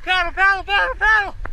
paddle, paddle, paddle, paddle.